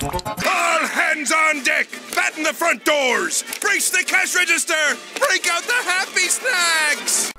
All hands on deck! Batten the front doors! Brace the cash register! Break out the happy snacks!